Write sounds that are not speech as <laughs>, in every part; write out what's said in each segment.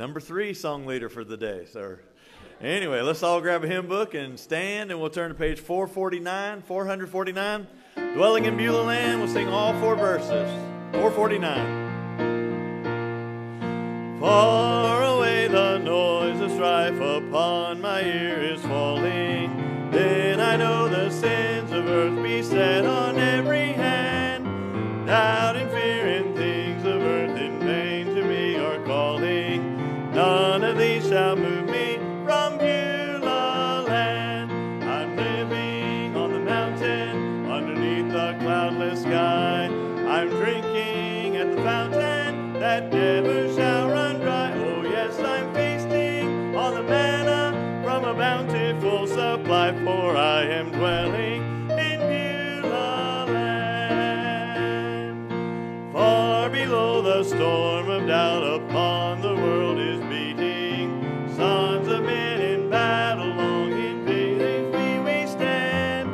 number three song leader for the day. So, anyway, let's all grab a hymn book and stand, and we'll turn to page 449, 449. Dwelling in Beulah land, we'll sing all four verses. 449. Far storm of doubt upon the world is beating. Sons of men in battle, long in victory we stand.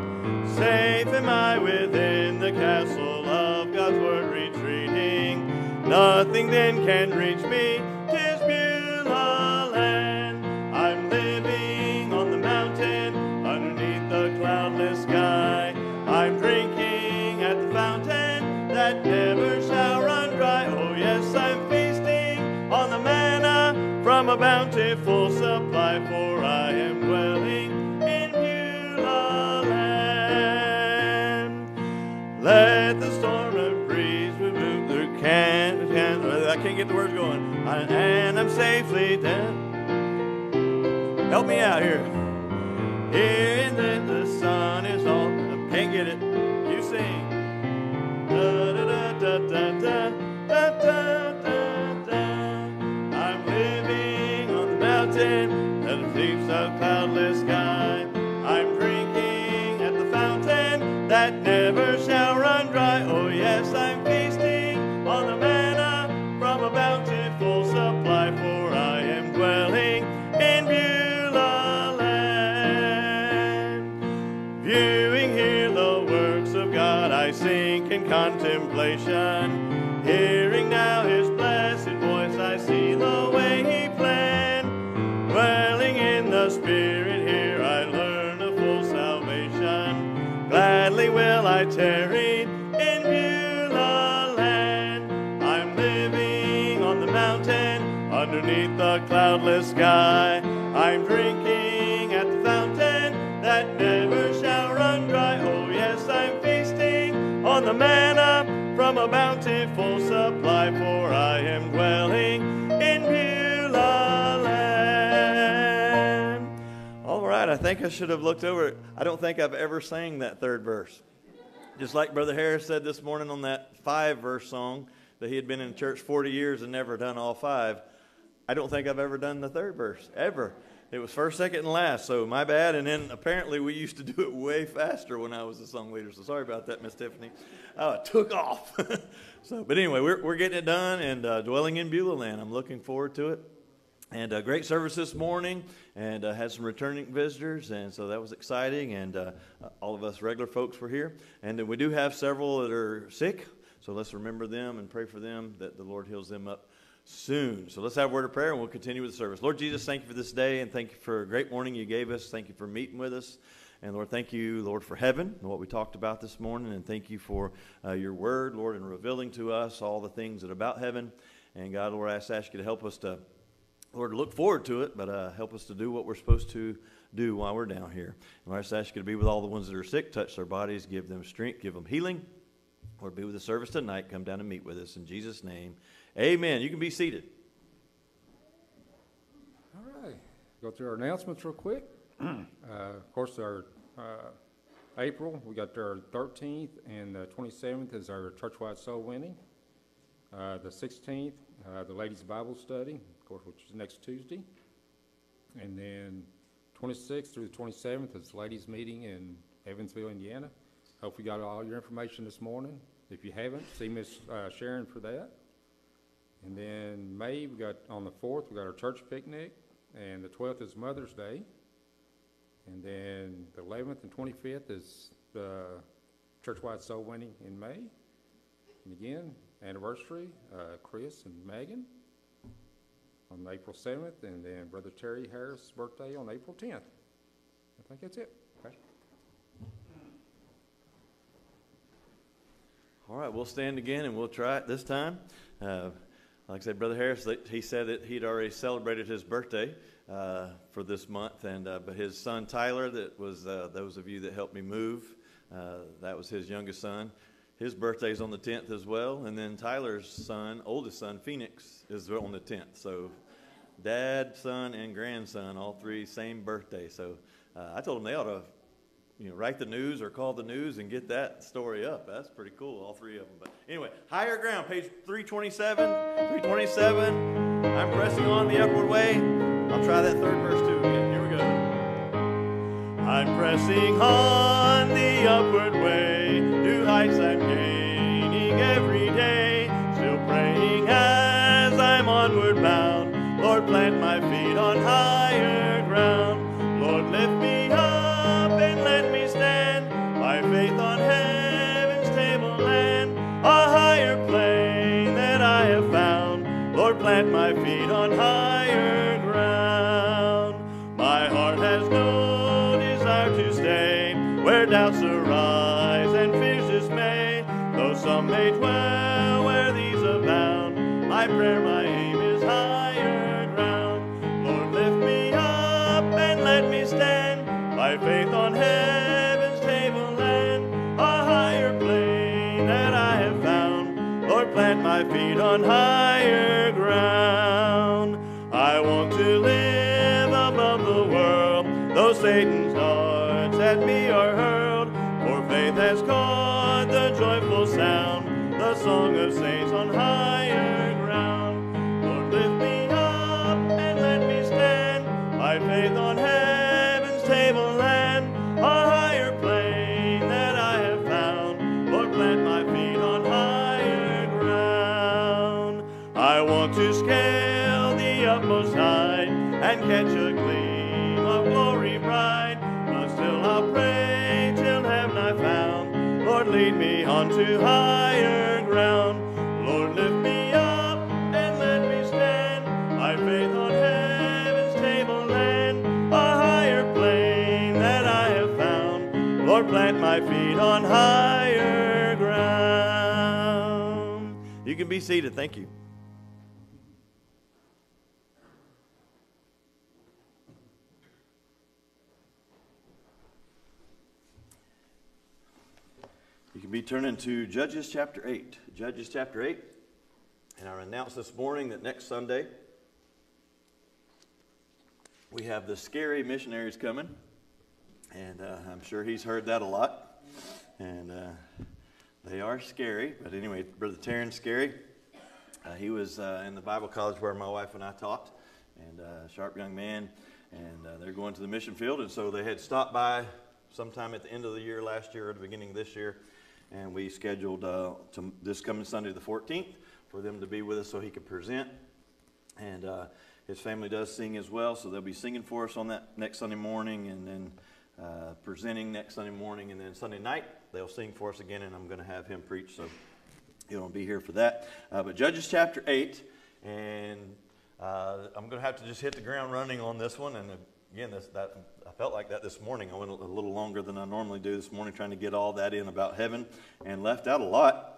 Safe am I within the castle of God's word retreating. Nothing then can reach a bountiful supply, for I am dwelling in Beulah land. Let the storm of breeze remove the can, can I can't get the words going. And I'm safely down. Help me out here. Here and then the sun is all. I can't get it. You sing. Da da da da da da the mountain underneath the cloudless sky. I'm drinking at the fountain that never shall run dry. Oh, yes, I'm feasting on the manna from a bountiful supply, for I am dwelling in Beulah land. All right, I think I should have looked over it. I don't think I've ever sang that third verse. Just like Brother Harris said this morning on that five verse song that he had been in church 40 years and never done all five. I don't think I've ever done the third verse, ever. It was first, second, and last, so my bad. And then apparently we used to do it way faster when I was the song leader, so sorry about that, Miss Tiffany. Oh, it took off. <laughs> so, but anyway, we're, we're getting it done and uh, dwelling in Beulah land. I'm looking forward to it. And a great service this morning, and uh, had some returning visitors, and so that was exciting. And uh, all of us regular folks were here, and then we do have several that are sick. So let's remember them and pray for them that the Lord heals them up soon. So let's have a word of prayer, and we'll continue with the service. Lord Jesus, thank you for this day, and thank you for a great morning you gave us. Thank you for meeting with us. And Lord, thank you, Lord, for heaven and what we talked about this morning. And thank you for uh, your word, Lord, and revealing to us all the things that are about heaven. And God, Lord, I ask you to help us to, Lord, look forward to it, but uh, help us to do what we're supposed to do while we're down here. And Lord, I ask you to be with all the ones that are sick, touch their bodies, give them strength, give them healing. Lord, be with the service tonight. Come down and meet with us. In Jesus' name, amen. You can be seated. All right, go through our announcements real quick. <clears throat> uh, of course, our uh, April, we got our 13th and the 27th is our churchwide soul winning. Uh, the 16th, uh, the ladies' Bible study, of course, which is next Tuesday. And then 26th through the 27th is ladies' meeting in Evansville, Indiana. Hope you got all your information this morning. If you haven't, see Miss uh, Sharon for that. And then May, we got, on the 4th, we got our church picnic, and the 12th is Mother's Day. And then the 11th and 25th is the churchwide soul winning in May. And again, anniversary, uh, Chris and Megan. on April 7th, and then Brother Terry Harris' birthday on April 10th. I think that's it. Okay. All right, we'll stand again and we'll try it this time. Uh, like I said, Brother Harris, he said that he'd already celebrated his birthday uh, for this month, and uh, but his son Tyler, that was uh, those of you that helped me move, uh, that was his youngest son. His birthday's on the 10th as well, and then Tyler's son, oldest son, Phoenix, is on the 10th. So, dad, son, and grandson, all three same birthday. So, uh, I told them they ought to you know, write the news or call the news and get that story up. That's pretty cool, all three of them. But anyway, higher ground, page 327, 327. I'm pressing on the upward way. I'll try that third verse too again. Here we go. I'm pressing on the upward way, new heights I'm gaining every day. Still praying as I'm onward bound. Lord, plant my feet plant my feet on higher ground. My heart has no desire to stay where doubts arise and fears dismay, though some may dwell where these abound. My prayer, my aim is higher ground. Lord, lift me up and let me stand by faith on heaven's tableland, a higher plane that I have found. Lord, plant my feet on higher song of saints on higher ground. Lord, lift me up and let me stand by faith on heaven's tableland, a higher plane that I have found. Lord, plant my feet on higher ground. I want to scale the utmost height and catch a gleam of glory bright. But still I'll pray till heaven I found. Lord, lead me on to higher can be seated. Thank you. You can be turning to Judges chapter 8. Judges chapter 8. And I announced this morning that next Sunday we have the scary missionaries coming. And uh, I'm sure he's heard that a lot. And uh, they are scary. But anyway, Brother Terrence Scary, uh, he was uh, in the Bible college where my wife and I taught. And uh, sharp young man. And uh, they're going to the mission field. And so they had stopped by sometime at the end of the year last year or the beginning of this year and we scheduled uh, to this coming Sunday, the 14th, for them to be with us so he could present. And uh, his family does sing as well, so they'll be singing for us on that next Sunday morning, and then presenting next Sunday morning, and then Sunday night they'll sing for us again, and I'm going to have him preach, so he'll be here for that. Uh, but Judges chapter 8, and uh, I'm going to have to just hit the ground running on this one, and again, this, that, I felt like that this morning. I went a little longer than I normally do this morning, trying to get all that in about heaven, and left out a lot.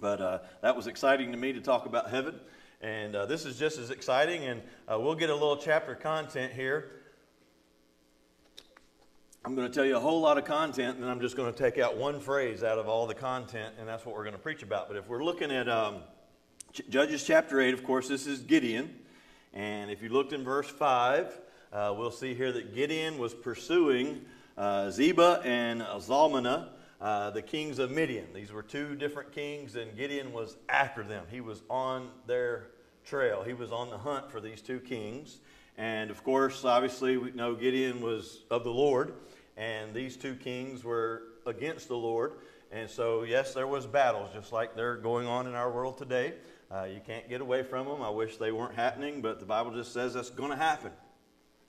But uh, that was exciting to me to talk about heaven. And uh, this is just as exciting, and uh, we'll get a little chapter content here. I'm going to tell you a whole lot of content, and then I'm just going to take out one phrase out of all the content, and that's what we're going to preach about. But if we're looking at um, Judges chapter 8, of course, this is Gideon. And if you looked in verse 5, uh, we'll see here that Gideon was pursuing uh, Zebah and Zalmunna, uh, the kings of Midian. These were two different kings, and Gideon was after them. He was on their trail. He was on the hunt for these two kings. And of course, obviously, we know Gideon was of the Lord, and these two kings were against the Lord. And so, yes, there was battles, just like they're going on in our world today. Uh, you can't get away from them. I wish they weren't happening, but the Bible just says that's going to happen.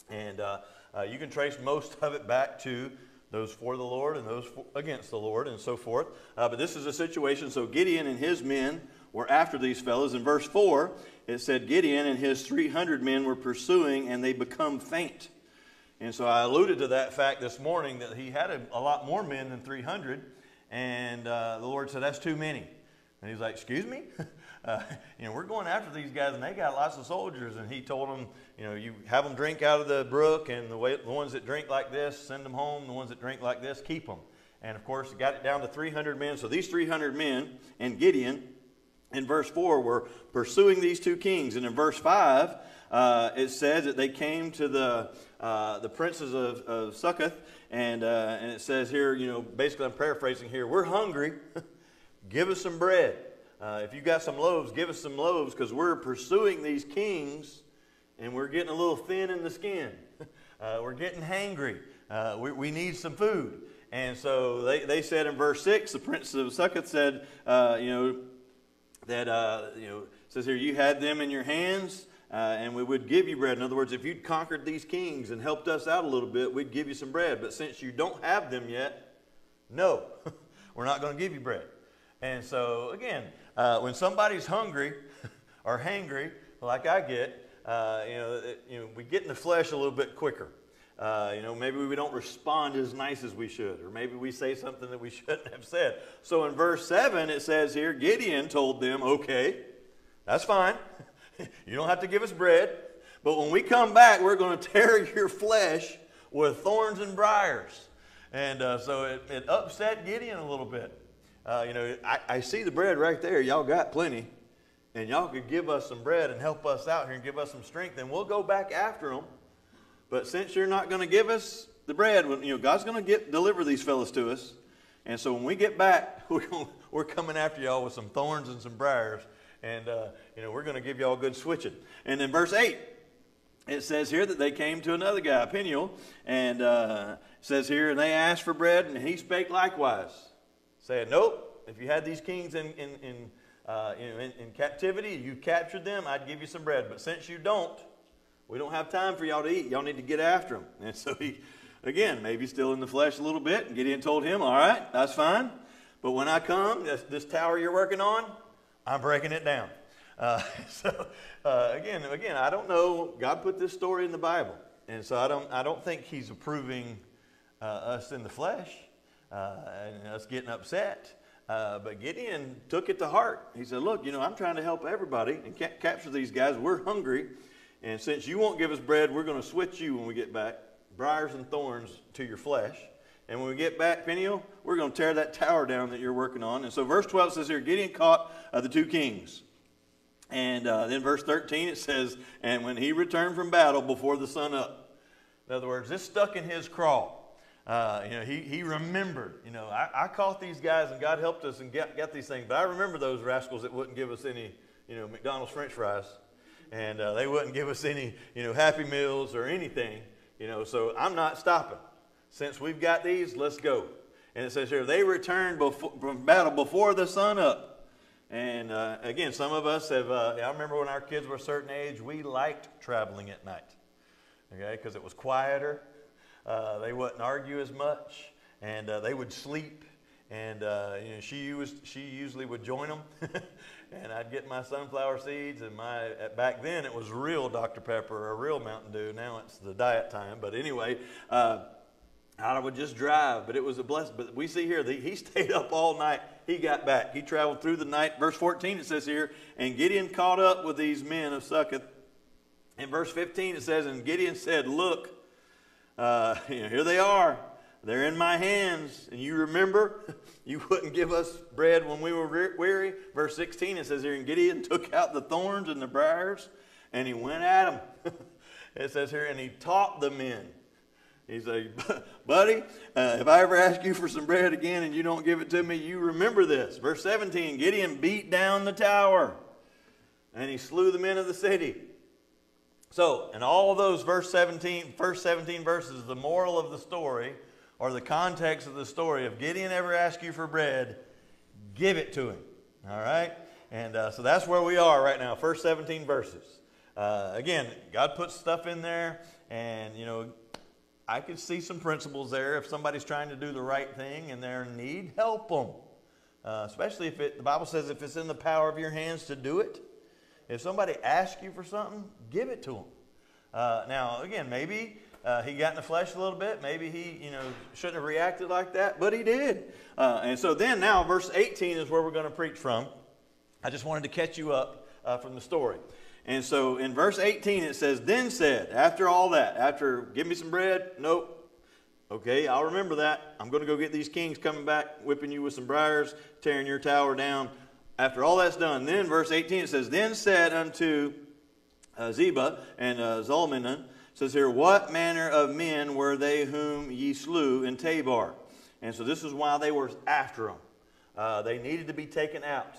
And uh, uh, you can trace most of it back to those for the Lord and those for, against the Lord and so forth. Uh, but this is a situation. So Gideon and his men were after these fellows. In verse 4, it said Gideon and his 300 men were pursuing, and they become faint. And so I alluded to that fact this morning that he had a, a lot more men than 300. And uh, the Lord said, That's too many. And he's like, Excuse me? <laughs> uh, you know, we're going after these guys, and they got lots of soldiers. And he told them, You know, you have them drink out of the brook, and the, way, the ones that drink like this, send them home. The ones that drink like this, keep them. And of course, he got it down to 300 men. So these 300 men and Gideon, in verse 4, were pursuing these two kings. And in verse 5, uh, it says that they came to the, uh, the princes of, of Succoth and, uh, and it says here, you know, basically I'm paraphrasing here, we're hungry. <laughs> give us some bread. Uh, if you got some loaves, give us some loaves because we're pursuing these kings and we're getting a little thin in the skin. <laughs> Uh, we're getting hangry. Uh, we, we need some food. And so they, they said in verse 6, the prince of Succoth said, you know, that, you know, says here, you had them in your hands uh, and we would give you bread. In other words, if you'd conquered these kings and helped us out a little bit, we'd give you some bread. But since you don't have them yet, no, <laughs> we're not going to give you bread. And so, again, uh, when somebody's hungry <laughs> or hangry, like I get, uh, you, know, it, you know, we get in the flesh a little bit quicker. Uh, you know, maybe we don't respond as nice as we should, or maybe we say something that we <laughs> shouldn't have said. So in verse 7, it says here Gideon told them, okay, that's fine. <laughs> you don't have to give us bread. But when we come back, we're going <laughs> to tear your flesh with thorns and briars. And uh, so it, it, upset Gideon a little bit. Uh, you know, I, I see the bread right there. Y'all got plenty. And y'all could give us some bread and help us out here and give us some strength. And we'll go back after them. But since you're not going to give us the bread, you know, God's going to get deliver these fellows to us. And so when we get back, <laughs> we're, we're coming after y'all with some thorns and some briars and uh, you know we're going to give you all good switching. And in verse eight, it says here that they came to another guy, Peniel, and uh, says here, and they asked for bread, and he spake likewise, saying, "Nope, if you had these kings in in in, uh, in, in captivity, you captured them, I'd give you some bread. But since you don't, we don't have time for y'all to eat. Y'all need to get after them." And so he, again, maybe still in the flesh a little bit. Gideon told him, "All right, that's fine." But when I come, this, this tower you're working on, I'm breaking it down. Uh, <laughs> so uh, again, again, I don't know. God put this story in the Bible, and so I don't. I don't think He's approving uh, us in the flesh uh, and us getting upset. Uh, but Gideon took it to heart. He said, "Look, you know, I'm trying to help everybody and ca- capture these guys. We're hungry, and since you won't give us bread, we're going to switch you when we get back, briars and thorns to your flesh." And when we get back, Peniel, we're going to tear that tower down that you're working on. And so verse 12 says here, Gideon caught uh, the two kings. And uh, then verse 13 it says, and when he returned from battle before the sun up. In other words, this stuck in his craw. Uh, you know, he, he remembered, you know, I, I caught these guys and God helped us and got, got these things. But I remember those rascals that wouldn't give us any, you know, McDonald's french fries. And uh, they wouldn't give us any, you know, Happy Meals or anything. You know, so I'm not stopping. Since we've got these, let's go. And it says here, they returned before, from battle before the sun up. And uh, again, some of us have, uh, I remember when our kids were a certain age, we liked traveling at night, okay, because it was quieter. Uh, they wouldn't argue as much, and uh, they would sleep. And uh, you know, she was she usually would join them, <laughs> and I'd get my sunflower seeds and my back then it was real Dr Pepper or real Mountain Dew. Now it's the diet time, but anyway, uh, I would just drive, but it was a blessing. But we see here that he <laughs> stayed up all night. He got back. He traveled through the night. Verse 14 it says here, and Gideon caught up with these men of Succoth. In verse 15 it says, and Gideon said, Look, uh, <laughs> you know, here they are. They're in my hands. And you remember, <laughs> you wouldn't give us bread when we were weary. Verse 16 it says here, and Gideon took out the thorns and the briars, and he went at them. it says here, and he taught the men. He said, Buddy, uh, if I ever ask you for some bread again and you don't give it to me, you remember this. Verse 17 Gideon beat down the tower and he slew the men of the city. So, in all those verse 17, first 17 verses, the moral of the story or the context of the story, if Gideon ever asks you for bread, give it to him. All right? And uh, so that's where we are right now, first 17 verses. Uh, again, God puts stuff in there, and, you know, I could see some principles there. If somebody's trying to do the right thing and they're in need, help them. uh, especially if it, the Bible says if it's in the power of your hands to do it. If somebody asks you for something, give it to them. Uh, now, again, maybe uh, he got in the flesh a little bit. Maybe he, you know, shouldn't have reacted like that, but he did. Uh, and so then now, verse 18 is where we're going to preach from. I just wanted to catch you up uh, from the story. And so in verse 18 it says, Then said, after all that, after give me some bread, nope. Okay, I'll remember that. I'm going to go get these kings coming back, whipping you with some briars, tearing your tower down. After all that's done, then verse 18 it says, Then said unto uh, and uh, Zalmunna, says here, What manner of men were they whom ye slew in Tabor? And so this is why they were after them. Uh, they needed to be taken out.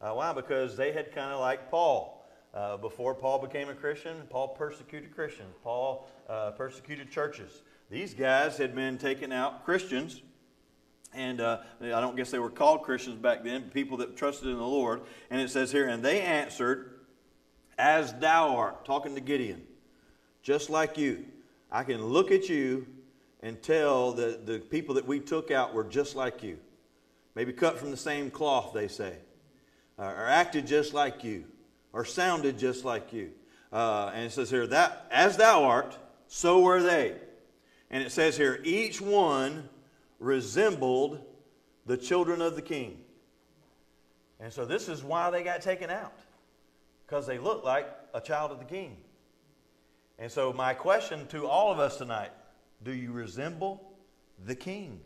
Uh, why? Because they had kind of like Paul. Uh, before Paul became a Christian, Paul persecuted Christians. Paul uh, persecuted churches. These guys had been taking out Christians, and uh, I don't guess they were called Christians back then, people that trusted in the Lord. And it says here, and they answered, As thou art, talking to Gideon, just like you. I can look at you and tell that the people that we took out were just like you. Maybe cut from the same cloth, they say, uh, or acted just like you or sounded just like you. Uh, and it says here, that as thou art, so were they. And it says here, each one resembled the children of the king. And so this is why they got taken out, because they looked like a child of the king. And so my question to all of us tonight, do you resemble the king?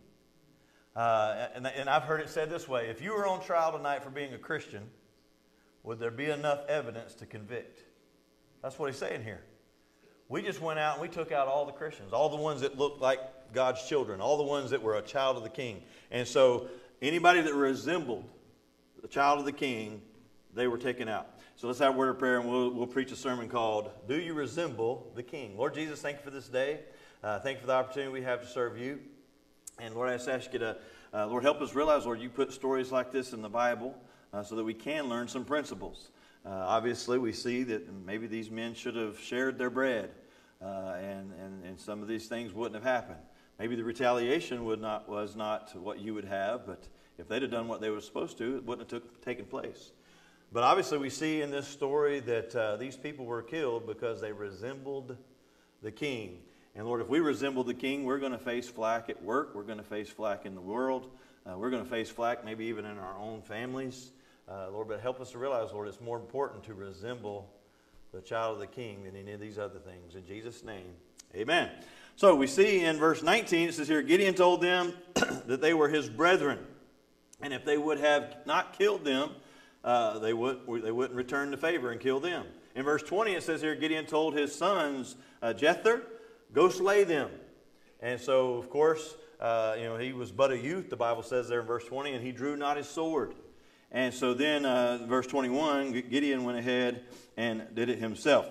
Uh, and, and I've heard it said this way if you were on trial tonight for being a Christian, would there be enough evidence to convict? That's what he's saying here. We just went out and we took out all the Christians, all the ones that looked like God's children, all the ones that were a child of the king. And so anybody that resembled the child of the king, they were taken out. So let's have a word of prayer and we'll, we'll preach a sermon called, Do You Resemble the King? Lord Jesus, thank you for this day. Uh, thank you for the opportunity we have to serve you. And Lord, I just ask you to, uh, Lord, help us realize, Lord, you put stories like this in the Bible uh, so that we can learn some principles. Uh, obviously, we see that maybe these men should have shared their bread, uh, and, and, and some of these things wouldn't have happened. Maybe the retaliation would not, was not what you would have, but if they'd have done what they were supposed to, it wouldn't have took, taken place. But obviously, we see in this story that uh, these people were killed because they resembled the king. And Lord, if we resemble the king, we're going to face flack at work. We're going to face flack in the world. Uh, we're going to face flack maybe even in our own families. Uh, Lord, but help us to realize, Lord, it's more important to resemble the child of the king than any of these other things. In Jesus' name, amen. So we see in verse 19, it says here Gideon told them <clears throat> that they were his brethren. And if they would have not killed them, uh, they, would, they wouldn't return the favor and kill them. In verse 20, it says here Gideon told his sons, uh, Jether, go slay them. And so, of course, uh, you know, he was but a youth, the Bible says there in verse 20, and he drew not his sword. And so then, uh, verse 21, Gideon went ahead and did it himself.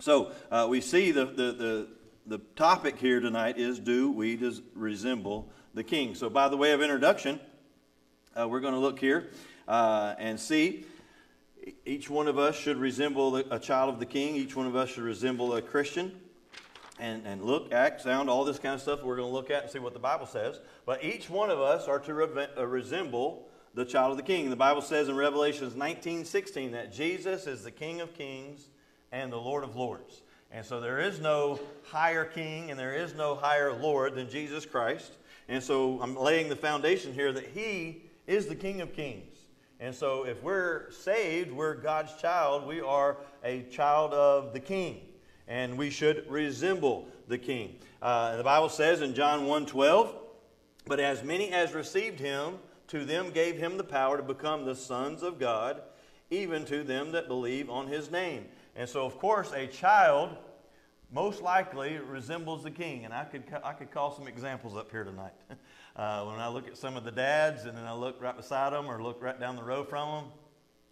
So uh, we see the, the, the, the, topic here tonight is do we resemble the king? So, by the way of introduction, uh, we're going to look here uh, and see. Each one of us should resemble a child of the king. Each one of us should resemble a Christian. And, and look, act, sound, all this kind of stuff we're going to look at and see what the Bible says. But each one of us are to re- uh, resemble the child of the king. The Bible says in Revelations 19 16 that Jesus is the King of kings and the Lord of lords. And so there is no higher king and there is no higher Lord than Jesus Christ. And so I'm laying the foundation here that he is the King of kings. And so if we're saved, we're God's child, we are a child of the king. And we should resemble the king. Uh, the Bible says in John 1 12, but as many as received him, to them gave him the power to become the sons of God, even to them that believe on his name. And so, of course, a child most likely resembles the king. And I could, I could call some examples up here tonight. <laughs> Uh, when I look at some of the dads and then I look right beside them or look right down the row from them,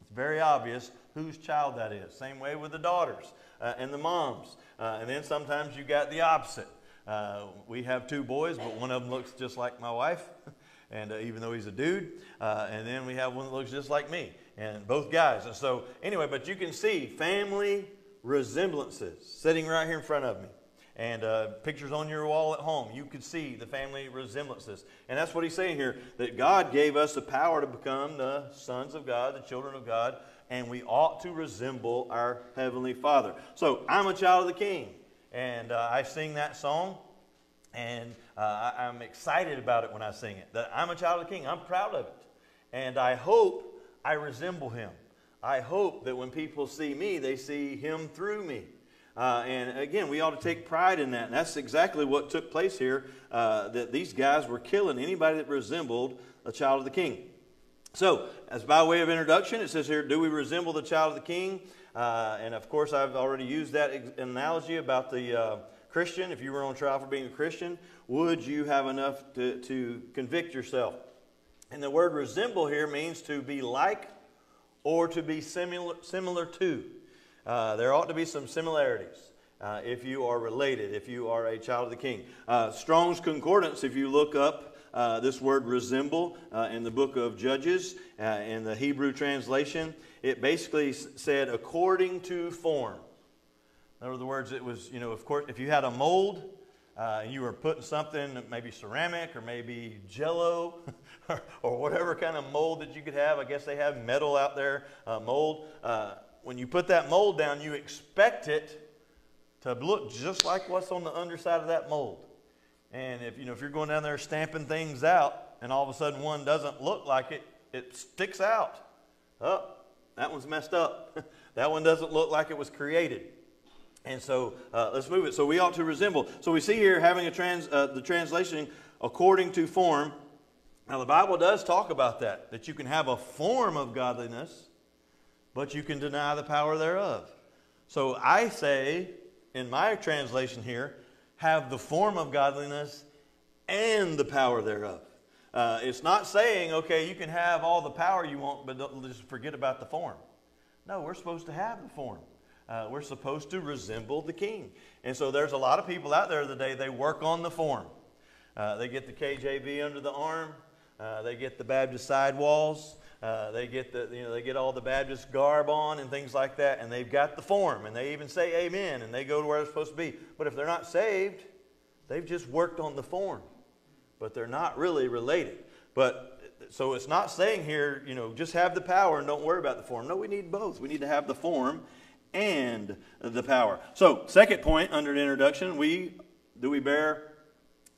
it's very obvious whose child that is. Same way with the daughters uh, and the moms. Uh, and then sometimes you got the opposite. Uh, we have two boys, but one of them looks just like my wife. <laughs> and uh, even though he's a dude. Uh, and then we have one that looks just like me, and both guys. And so, anyway, but you can see family resemblances sitting right here in front of me. and uh, pictures on your wall at home, you could see the family resemblances. And that's what he's saying here that God gave us the power to become the sons of God, the children of God, and we ought to resemble our Heavenly Father. So I'm a child of the King, and uh, I sing that song. And uh, I, am excited about it when I sing it. That I'm a child of the King. I'm proud of it. And I hope I resemble him. I hope that when people see me, they see him through me. Uh, and again, we ought to take pride in that. And that's exactly what took place here uh, that these guys were killing anybody that resembled a child of the king. So, as by way of introduction, it says here, Do we resemble the child of the king? Uh, and of course, I've already used that analogy about the uh, Christian. If you were on trial for being a Christian, would you have enough to, to convict yourself? And the word resemble here means to be like or to be similar, similar to. Uh, there ought to be some similarities uh, if you are related, if you are a child of the king. Uh, Strong's Concordance, if you look up uh, this word resemble uh, in the book of Judges, uh, in the Hebrew translation, it basically said according to form. In other words, it was, you know, of course, if you had a mold, uh, and you were putting something, maybe ceramic or maybe jello <laughs> or, or, whatever kind of mold that you could have. I guess they have metal out there, uh, mold. Uh, when you put that mold down, you expect it to look just like what's on the underside of that mold. And if, you know, if you're going down there stamping things out and all of a sudden one doesn't look like it, it sticks out. Oh, that one's messed up. <laughs> that one doesn't look like it was created. And so uh, let's move it. So we ought to resemble. So we see here having a trans, uh, the translation according to form. Now the Bible does talk about that, that you can have a form of godliness, but you can deny the power thereof. So I say, in my translation here, have the form of godliness and the power thereof. Uh, it's not saying, okay, you can have all the power you want, but just forget about the form. No, we're supposed to have the form. Uh, we're supposed to resemble the king. And so there's a lot of people out there today, they work on the form. Uh, they get the KJV under the arm, uh, they get the Baptist sidewalls. Uh, they get the you know they get all the Baptist garb on and things like that, and they've got the form, and they even say Amen, and they go to where they're supposed to be. But if they're not saved, they've just worked on the form, but they're not really related. But so it's not saying here, you know, just have the power and don't worry about the form. No, we need both. We need to have the form and the power. So, second point under introduction, we do we bear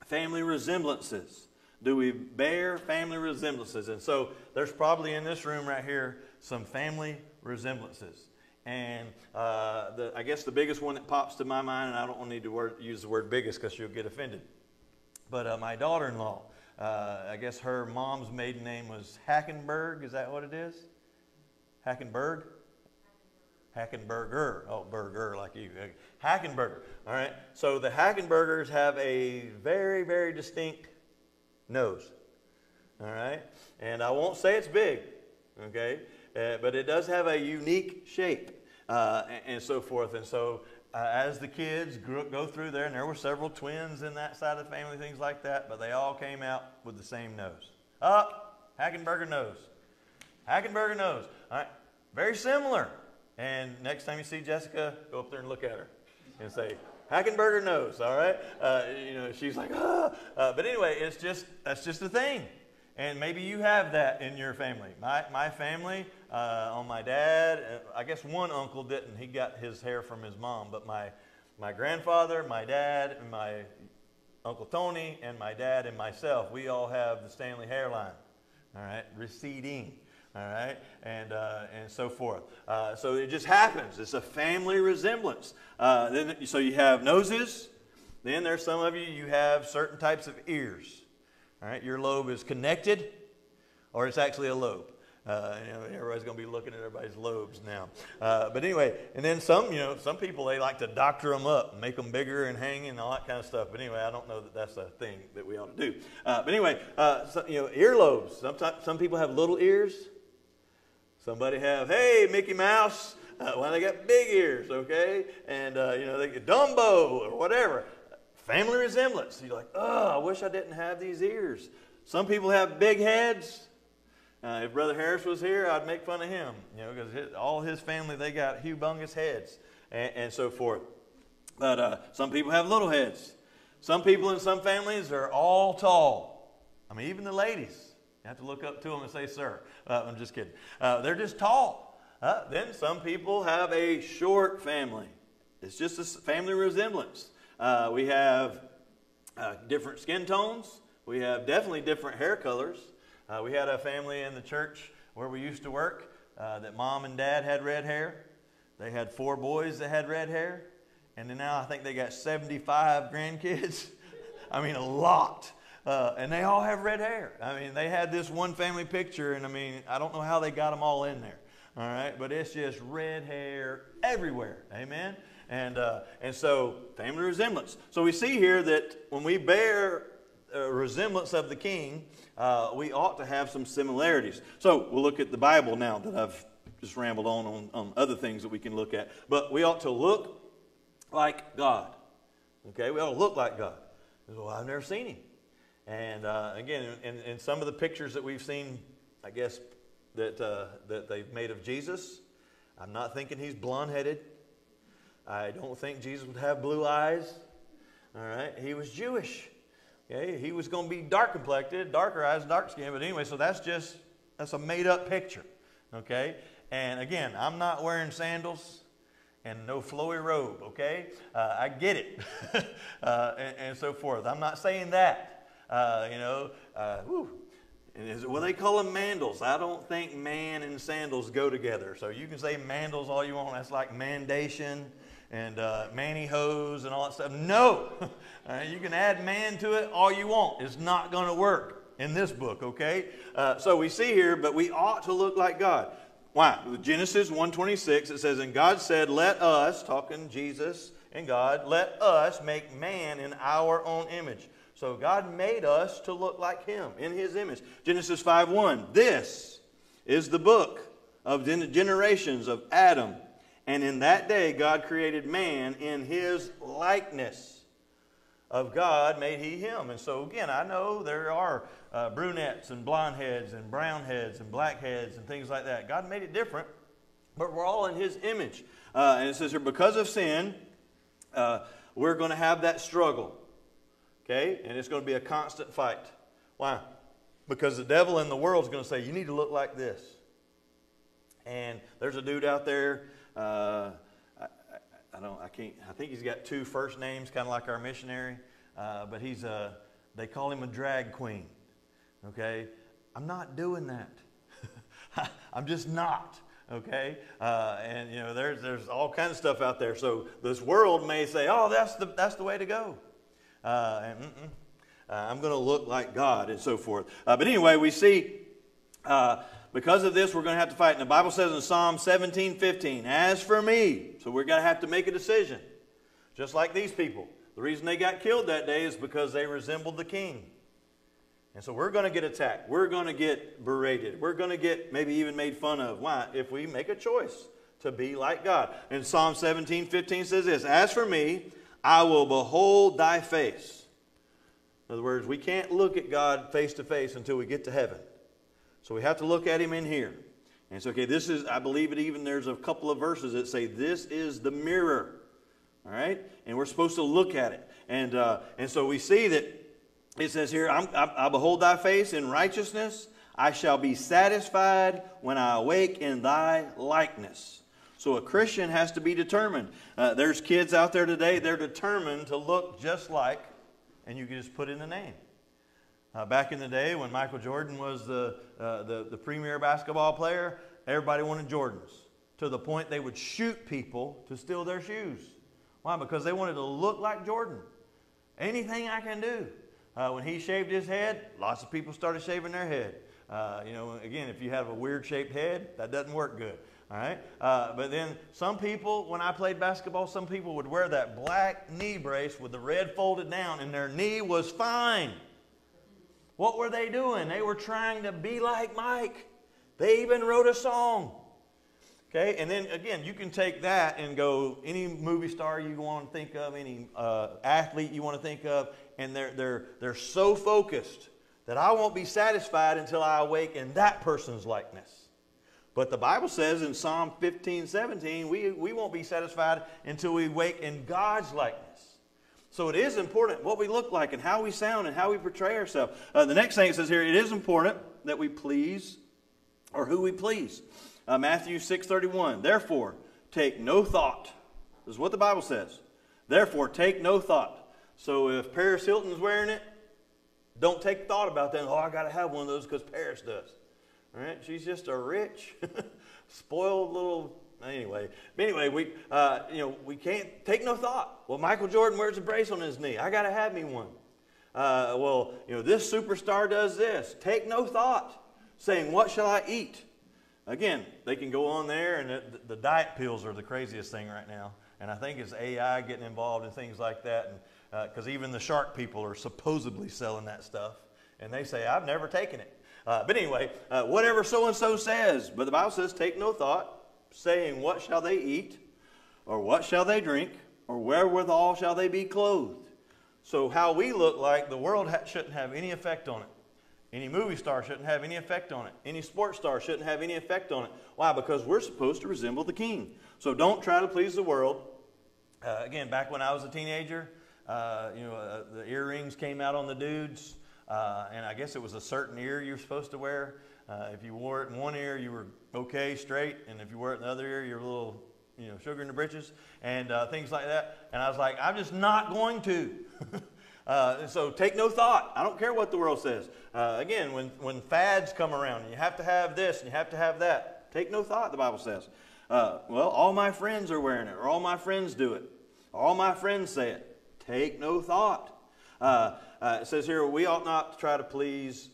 family resemblances? Do we bear family resemblances? And so, there's probably in this room right here some family resemblances. And uh, the, I guess the biggest one that pops to my mind, and I don't need to word, use the word biggest because you'll get offended. But uh, my daughter in law, uh, I guess her mom's maiden name was Hackenberg. Is that what it is? Hackenberg? Hackenberger. Oh, burger like you. Hackenberger. All right. So the Hackenbergers have a very, very distinct nose. All right. And I won't say it's big, okay, uh, but it does have a unique shape uh, and, and, so forth. And so uh, as the kids grew, go through there, and there were several twins in that side of the family, things like that, but they all came out with the same nose. Up, oh, Hackenberger nose. Hackenberger nose. All right. Very similar. And next time you see Jessica, go up there and look at her and say, Hackenberger knows, all right? Uh, you know, she's like, ah. Uh, but anyway, it's just, that's just a thing. And maybe you have that in your family. My, my family, uh, on my dad, uh, I guess one uncle didn't. He got his hair from his mom. But my, my grandfather, my dad, and my Uncle Tony, and my dad and myself, we all have the Stanley hairline, all right, receding all right, and, uh, and so forth. Uh, so it just happens. It's a family resemblance. Uh, then, so you have noses. Then there's some of you, you have certain types of ears. All right, your lobe is connected, or it's actually a lobe. Uh, you know, everybody's going to be looking at everybody's lobes now. Uh, but anyway, and then some, you know, some people they like to doctor them up, make them bigger and hanging and all that kind of stuff. But anyway, I don't know that that's a thing that we ought to do. Uh, but anyway, uh, so, you know, earlobes. Sometimes some people have little ears. Somebody have, hey, Mickey Mouse. Uh, well, they got big ears, okay? And, uh, you know, they get Dumbo or whatever. Family resemblance. You're like, oh, I wish I didn't have these ears. Some people have big heads. Uh, if Brother Harris was here, I'd make fun of him, you know, because all his family, they got humongous heads and, and so forth. But uh, some people have little heads. Some people in some families are all tall. I mean, even the ladies. Have to look up to them and say, sir. Uh, I'm just kidding. Uh, they're just tall. Uh, then some people have a short family. It's just a family resemblance. Uh, we have uh, different skin tones. We have definitely different hair colors. Uh, we had a family in the church where we used to work that mom and dad had red hair. They had four boys that had red hair. And now I think they got 75 grandkids. <laughs> I mean, a lot. Uh, and they all have red hair. I mean, they had this one family picture, and I mean, I don't know how they got them all in there. All right, but it's just red hair everywhere. Amen. And uh, and so family resemblance. So we see here that when we bear a resemblance of the King, uh, we ought to have some similarities. So we'll look at the Bible now that I've just rambled on, on on other things that we can look at. But we ought to look like God. Okay, we ought to look like God. Well, I've never seen him. And uh, again, in, in, some of the pictures that we've seen, I guess, that, uh, that they've made of Jesus, I'm not thinking he's blonde headed. I don't think Jesus would have blue eyes. All right, he was Jewish. Okay, he was going to be dark complected, darker eyes, dark skin. But anyway, so that's just that's a made up picture. Okay, and again, I'm not wearing sandals and no flowy robe, okay? Uh, I get it, <laughs> uh, and, and, so forth. I'm not saying that, uh, you know. Uh, is, well, they call them mandals. I don't think man and sandals go together. So you can say mandals all you want. That's like mandation and uh, mannyhose and all that stuff. No, <laughs> you can add man to it all you want. It's not going to work in this book, okay? Uh, so we see here, but we ought to look like God. Why? Genesis 1:26 it says, "And God said, Let us, talking Jesus and God, let us make man in our own image." So God made us to look like him in his image. Genesis 5:1. This is the book of generations of Adam. And in that day God created man in his likeness. Of God made he him. And so again, I know there are uh, brunettes and blonde heads and brown heads and black heads and things like that. God made it different, but we're all in His image. Uh, and it says here, because of sin, uh, we're going to have that struggle. Okay? And it's going to be a constant fight. Why? Because the devil in the world is going to say, you need to look like this. And there's a dude out there. Uh, I, I, don't. I can't. I think he's got two first names, kind of like our missionary. Uh, but he's a. They call him a drag queen. Okay? I'm not doing that. <laughs> I'm just not. Okay? Uh, and, you know, there's, there's all kinds of stuff out there. So this world may say, oh, that's the, that's the way to go. Uh, and, uh, I'm going to look like God and so forth. Uh, but anyway, we see uh, because of this, we're going to have to fight. And the Bible says in Psalm 17 15, as for me, so we're going to have to make a decision. Just like these people. The reason they got killed that day is because they resembled the king. And so we're going to get attacked. We're going to get berated. We're going to get maybe even made fun of. Why? If we make a choice to be like God. And Psalm 17, 15 says this As for me, I will behold thy face. In other words, we can't look at God face to face until we get to heaven. So we have to look at him in here. And it's okay, this is, I believe it even, there's a couple of verses that say, This is the mirror. All right? And we're supposed to look at it. And, uh, and so we see that it says here, I, I behold thy face in righteousness. I shall be satisfied when I awake in thy likeness. So a Christian has to be determined. Uh, there's kids out there today, they're determined to look just like, and you can just put in the name. Uh, back in the day when Michael Jordan was the, uh, the, the premier basketball player, everybody wanted Jordans to the point they would shoot people to steal their shoes. Why? Because they wanted to look like Jordan. Anything I can do. Uh, when he shaved his head, lots of people started shaving their head. Uh, you know, again, if you have a weird shaped head, that doesn't work good. All right? Uh, but then some people, when I played basketball, some people would wear that black knee brace with the red folded down, and their knee was fine. What were they doing? They were trying to be like Mike. They even wrote a song. Okay, and then again, you can take that and go any movie star you want to think of, any uh, athlete you want to think of, and they're, they're, they're so focused that I won't be satisfied until I awake in that person's likeness. But the Bible says in Psalm 15, 17, we, we won't be satisfied until we wake in God's likeness. So it is important what we look like and how we sound and how we portray ourselves. Uh, the next thing it says here, it is important that we please or who we please. Uh, Matthew 6:31. Therefore, take no thought. This is what the Bible says. Therefore, take no thought. So if Paris Hilton's wearing it, don't take thought about that. Oh, I got to have one of those because Paris does. All right? She's just a rich, <laughs> spoiled little. Anyway, anyway, we uh, you know we can't take no thought. Well, Michael Jordan wears a brace on his knee. I got to have me one. Uh, well, you know this superstar does this. Take no thought, saying, "What shall I eat?" Again, they can go on there, and the, the diet pills are the craziest thing right now. And I think it's AI getting involved in things like that. Because uh, even the shark people are supposedly selling that stuff. And they say, I've never taken it. Uh, but anyway, uh, whatever so and so says, but the Bible says, take no thought, saying, What shall they eat? Or what shall they drink? Or wherewithal shall they be clothed? So, how we look like, the world ha- shouldn't have any effect on it. Any movie star shouldn't have any effect on it. Any sports star shouldn't have any effect on it. Why? Because we're supposed to resemble the king. So don't try to please the world. Uh, again, back when I was a teenager, uh, you know, uh, the earrings came out on the dudes, uh, and I guess it was a certain ear you were supposed to wear. Uh, if you wore it in one ear, you were okay, straight, and if you wore it in the other ear, you're a little, you know, sugar in the britches, and uh, things like that. And I was like, I'm just not going to. <laughs> Uh, so take no thought. I don't care what the world says. Uh, again, when, when fads come around and you have to have this and you have to have that, take no thought, the Bible says. Uh, well, all my friends are wearing it, or all my friends do it, all my friends say it. Take no thought. Uh, uh, it says here, we ought not to try to please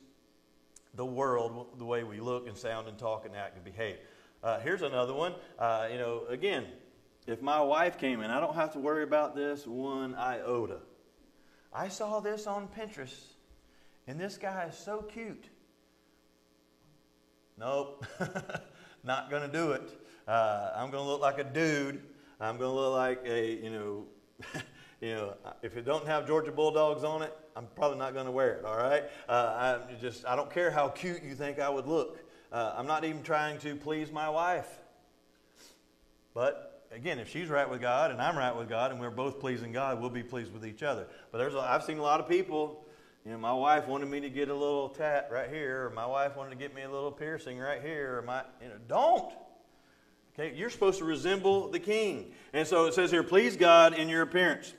the world the way we look and sound and talk and act and behave. Uh, here's another one. you know, again, if my wife came in, I don't have to worry about this one iota. I saw this on Pinterest, and this guy is so cute. Nope, <laughs> not going to do it. Uh, I'm going to look like a dude. I'm going to look like a, you know, <laughs> you know, if it don't have Georgia Bulldogs on it, I'm probably not going to wear it. All right, uh, I just I don't care how cute you think I would look. Uh, I'm not even trying to please my wife. But again, if she's right with God and I'm right with God and we're both pleasing God, we'll be pleased with each other. But there's, a, I've seen a lot of people. You know, my wife wanted me to get a little tat right here, or my wife wanted to get me a little piercing right here, or my, you know, don't. Okay, you're supposed to resemble the King, and so it says here, please God in your appearance.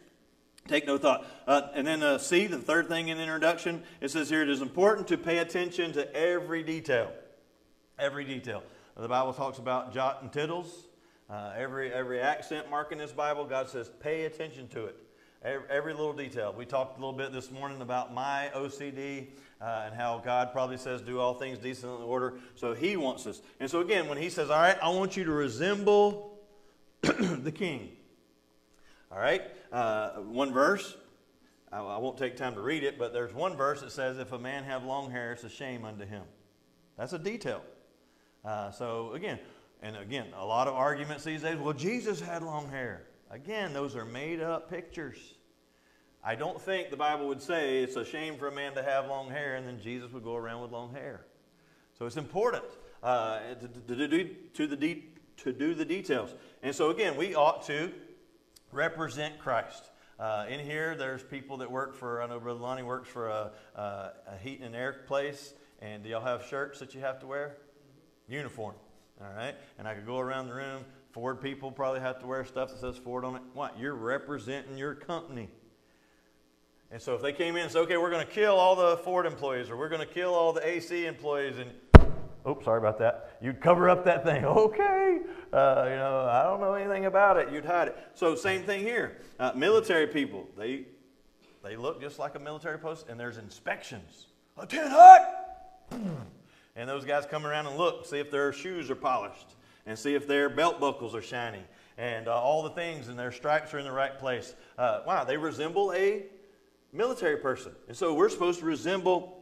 Take no thought. Uh, and then uh, C, the third thing in the introduction, it says here it is important to pay attention to every detail. Every detail. The Bible talks about jot and tittles. Uh, every, every accent mark in this Bible, God says, pay attention to it. Every, every little detail. We talked a little bit this morning about my OCD uh, and how God probably says, do all things decent in order. So He wants us. And so, again, when He says, all right, I want you to resemble <clears throat> the king. All right? Uh, one verse. I, I won't take time to read it, but there's one verse that says, if a man have long hair, it's a shame unto him. That's a detail. Uh, so, again, and again, a lot of arguments these days well, Jesus had long hair. Again, those are made up pictures. I don't think the Bible would say it's a shame for a man to have long hair and then Jesus would go around with long hair. So it's important uh, to, to, to, to, the de- to do the details. And so, again, we ought to represent Christ. Uh, in here, there's people that work for, I know Brother Lonnie works for a, a, a heat and air place. And do y'all have shirts that you have to wear? Uniform. All right? And I could go around the room. Ford people probably have to wear stuff that says Ford on it. What? You're representing your company. And so if they came in and said, okay, we're going to kill all the Ford employees or we're going to kill all the AC employees and oops, sorry about that. You'd cover up that thing. <laughs> Okay, uh, you know, I don't know anything about it. You'd hide it. So same thing here. Uh, military people, they they look just like a military post, and there's inspections. A tin hut and those guys come around and look, see if their shoes are polished, and see if their belt buckles are shiny, and uh, all the things, and their stripes are in the right place. Uh, wow, they resemble a military person. And so we're supposed to resemble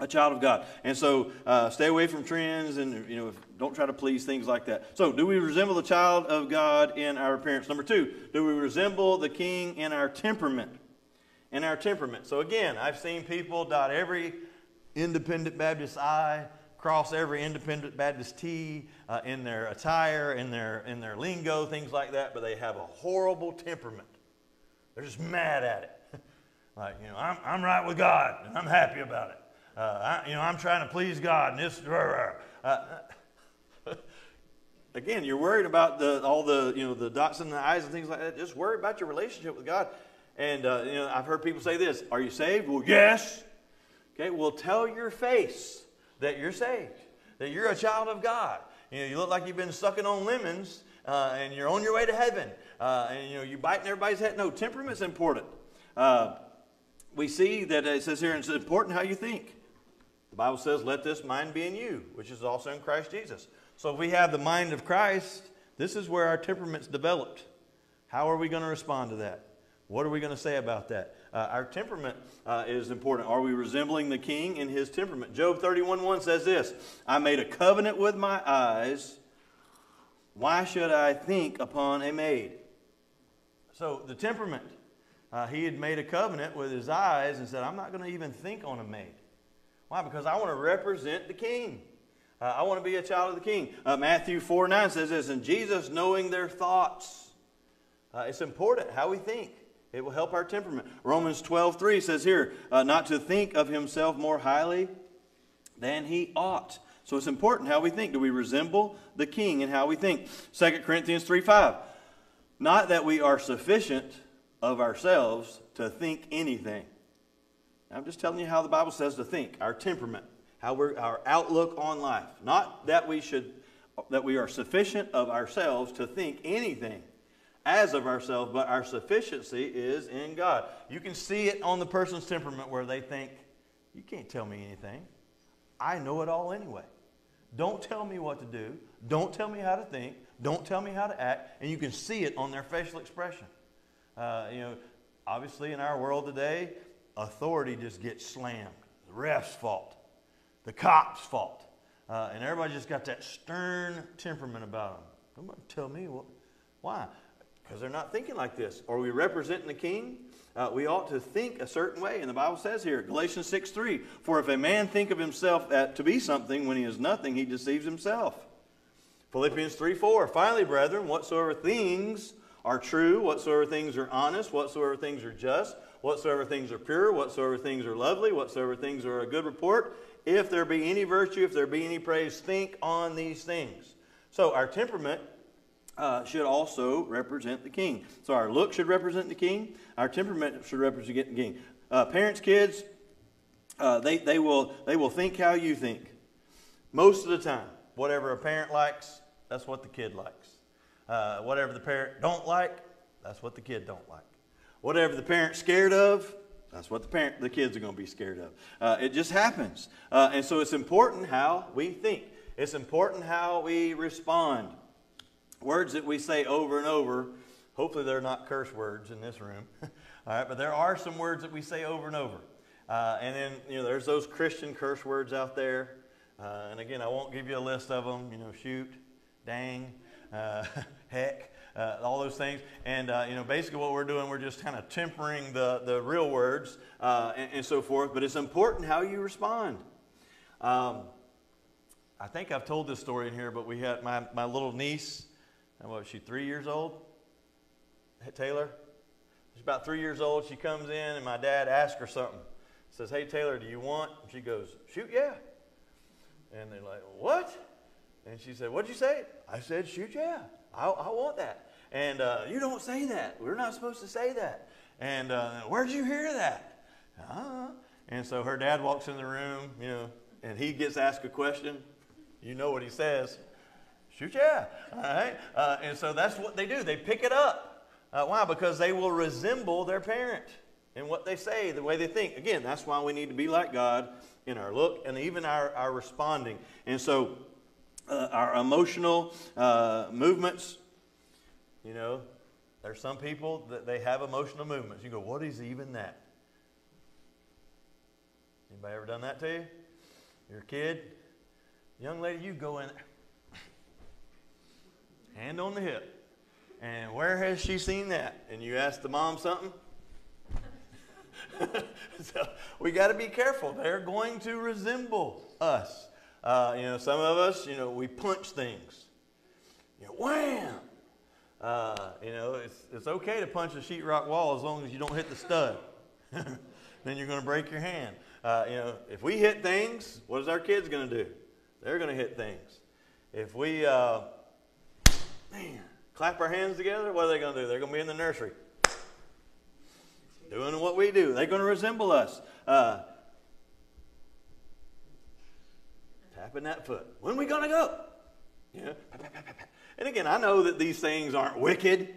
a child of God. And so uh, stay away from trends and, you know, don't try to please things like that. So, do we resemble the child of God in our appearance? Number two, do we resemble the king in our temperament? In our temperament. So, again, I've seen people dot every independent Baptist I cross every independent Baptist T uh, in their attire, in their, in their lingo, things like that, but they have a horrible temperament. They're just mad at it. <laughs> like, you know, I'm, I'm right with God and I'm happy about it. Uh, I, you know, I'm trying to please God and this. Uh, <laughs> again, you're worried about the, all the, you know, the dots in the eyes and things like that. Just worry about your relationship with God. And, uh, you know, I've heard people say this Are you saved? Well, yes. Okay, well, tell your face that you're saved, that you're a child of God. You know, you look like you've been sucking on lemons uh, and you're on your way to heaven. Uh, and, you know, you're biting everybody's head. No, temperament's important. Uh, we see that it says here, it's important how you think. Bible says, let this mind be in you, which is also in Christ Jesus. So if we have the mind of Christ, this is where our temperament's developed. How are we going to respond to that? What are we going to say about that? Uh, our temperament uh, is important. Are we resembling the king in his temperament? Job 31 1 says this I made a covenant with my eyes. Why should I think upon a maid? So, the temperament. Uh, he had made a covenant with his eyes and said, I'm not going to even think on a maid. Why? Because I want to represent the king. Uh, I want to be a child of the king. Uh, Matthew 4 9 says this, and Jesus knowing their thoughts. Uh, it's important how we think. It will help our temperament. Romans 12 3 says here, uh, not to think of himself more highly than he ought. So it's important how we think. Do we resemble the king in how we think? 2 Corinthians 3 5. Not that we are sufficient of ourselves to think anything. I'm just telling you how the Bible says to think, our temperament, how we're, our outlook on life. Not that we should that we are sufficient of ourselves to think anything as of ourselves, but our sufficiency is in God. You can see it on the person's temperament where they think, You can't tell me anything. I know it all anyway. Don't tell me what to do. Don't tell me how to think. Don't tell me how to act. And you can see it on their facial expression. Uh, you know, obviously in our world today, authority just gets slammed. The ref's fault, the cop's fault. Uh, and everybody just got that stern temperament about them. Don't tell me what. Why? Because they're not thinking like this. Are we representing the king? Uh, we ought to think a certain way. And the Bible says here, Galatians 6 3, For if a man think of himself at, to be something when he is nothing, he deceives himself. Philippians 3 4, Finally, brethren, whatsoever things are true, whatsoever things are honest, whatsoever things are just, whatsoever things are pure, whatsoever things are lovely, whatsoever things are a good report, if there be any virtue, if there be any praise, think on these things. So our temperament uh, should also represent the king. So our look should represent the king. Our temperament should represent the king. Uh, parents, kids, uh, they, they, will, they will think how you think. Most of the time, whatever a parent likes, that's what the kid likes. Uh, whatever the parent don't like, that's what the kid don't like. Whatever the parent's scared of, that's what the parent, the kids are going to be scared of. Uh, it just happens, uh, and so it's important how we think. It's important how we respond. Words that we say over and over. Hopefully, they're not curse words in this room. <laughs> All right, but there are some words that we say over and over. Uh, and then you know, there's those Christian curse words out there. Uh, and again, I won't give you a list of them. You know, shoot, dang, uh, <laughs> heck uh, all those things. And, uh, you know, basically what we're doing, we're just kind of tempering the, the real words uh, and, and, so forth. But it's important how you respond. Um, I think I've told this story in here, but we had my, my little niece, what was she, three years old? Taylor? She's about three years old. She comes in, and my dad asks her something. Says, Hey, Taylor, do you want? And she goes, Shoot, yeah. And they're like, What? And she said, What'd you say? I said, Shoot, yeah. I, I want that. And uh, you don't say that. We're not supposed to say that. And uh, where'd you hear that? Uh-huh. And so her dad walks in the room, you know, and he gets asked a question. You know what he says. Shoot, yeah. All right. Uh, and so that's what they do. They pick it up. Uh, why? Because they will resemble their parent in what they say, the way they think. Again, that's why we need to be like God in our look and even our, our responding. And so uh, our emotional uh, movements. You know, there's some people that they have emotional movements. You go, what is even that? Anybody ever done that to you? You're kid, young lady, you go in, hand on the hip. And where has she seen that? And you ask the mom something? <laughs> so we got to be careful. They're going to resemble us. Uh, you know, some of us, you know, we punch things. You know, wham! Uh, you know, it's, it's okay to punch a sheetrock wall as long as you don't hit the stud. <laughs> then you're going to break your hand. Uh, you know, if we hit things, what is our kids going to do? They're going to hit things. If we, uh, man, clap our hands together, what are they going to do? They're going to be in the nursery doing what we do. They're going to resemble us. Uh, tapping that foot. When are we going to go? You know, and again, I know that these things aren't wicked,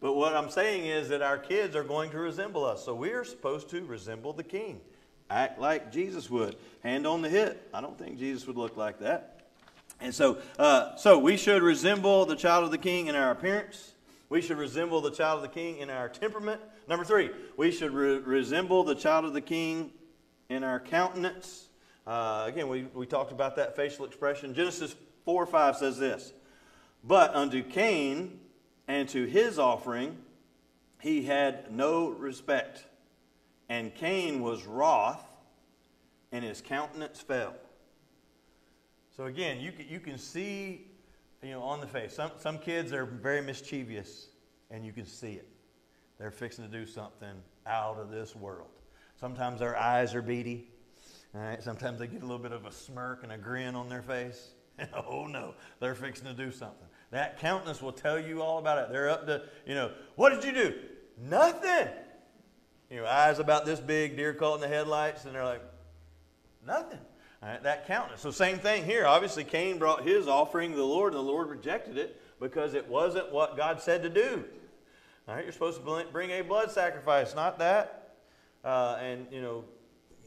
but what I'm saying is that our kids are going to resemble us. So we are supposed to resemble the king. Act like Jesus would. Hand on the hip. I don't think Jesus would look like that. And so, uh, so we should resemble the child of the king in our appearance. We should resemble the child of the king in our temperament. Number three, we should re- resemble the child of the king in our countenance. Uh, again, we, we talked about that facial expression. Genesis 4 5 says this But unto Cain and to his offering he had no respect. And Cain was wroth, and his countenance fell. So again, you can, you can see, you know, on the face. Some, some kids are very mischievous, and you can see it. They're fixing to do something out of this world. Sometimes their eyes are beady. All right. Sometimes they get a little bit of a smirk and a grin on their face. <laughs> oh no, they're fixing to do something. That countenance will tell you all about it. They're up to, you know, what did you do? Nothing. You know, eyes about this big, deer caught in the headlights, and they're like, nothing. Right, that countenance. So same thing here. Obviously, Cain brought his offering to the Lord, and the Lord rejected it because it wasn't what God said to do. All right, you're supposed to bring a blood sacrifice, not that. Uh, and you know,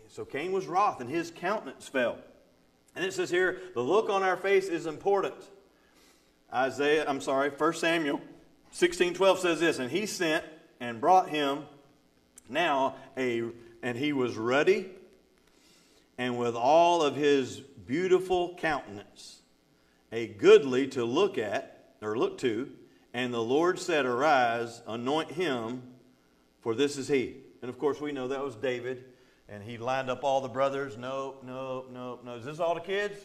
so Cain was wroth, and his countenance fell. And it says here, the look on our face is important. Isaiah, I'm sorry, 1 Samuel 16:12 says this, and he sent and brought him now a and he was ruddy and with all of his beautiful countenance, a goodly to look at or look to, and the Lord said, Arise, anoint him, for this is he. And of course, we know that was David, and he lined up all the brothers. Nope, nope, nope, no. Is this all the kids?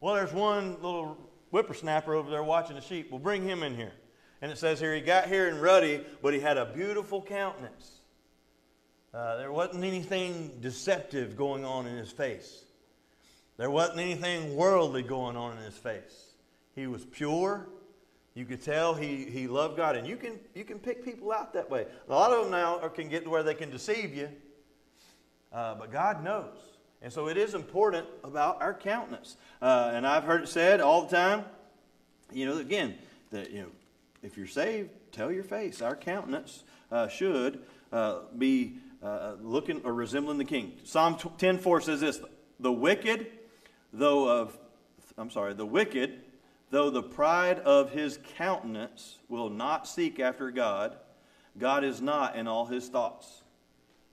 Well, there's one little whippersnapper over there watching the sheep. We'll bring him in here. And it says here, he got here in ruddy, but he had a beautiful countenance. Uh, there wasn't anything deceptive going on in his face. There wasn't anything worldly going on in his face. He was pure. You could tell he, he loved God. And you can, you can pick people out that way. A lot of them now can get to where they can deceive you. Uh, but God knows. And so it is important about our countenance. Uh, and I've heard it said all the time, you know, again, that, you know, if you're saved, tell your face. Our countenance uh, should uh, be uh, looking or resembling the king. Psalm 10:4 says this: "The wicked, though of, I'm sorry, the wicked, though the pride of his countenance will not seek after God, God is not in all his thoughts."